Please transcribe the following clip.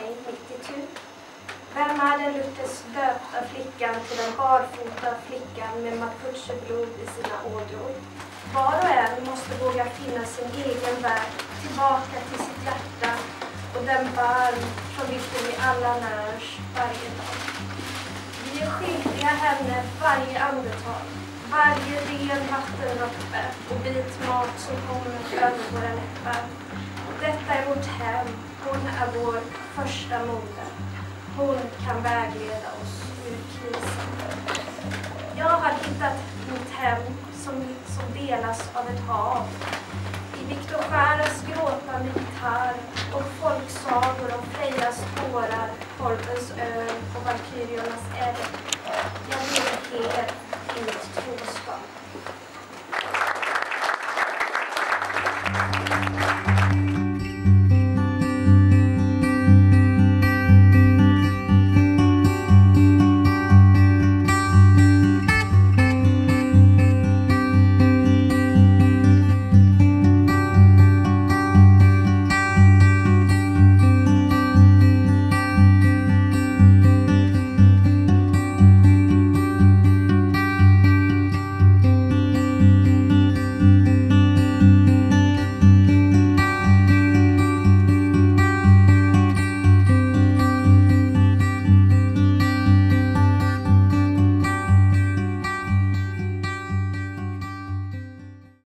mitt tur? Vem är den Luthers döpta flickan till den barfota flickan med mapucheblod i sina ådror? Var och en måste våga finna sin egen väg tillbaka till sitt hjärta och den barn från vilken vi alla närs varje dag. Vi är skyldiga henne varje andetag, varje ren vattendroppe och bit mat som kommer över våra läppar. Detta är vårt hem, hon är vår första moder. Hon kan vägleda oss ur krisen. Jag har hittat mitt hem som, som delas av ett hav. I Viktor Skäras gråtande gitarr och folksagor om Frejas tårar, Korpens öl och Valkyriernas eld. Jag lever helt i mitt troskap.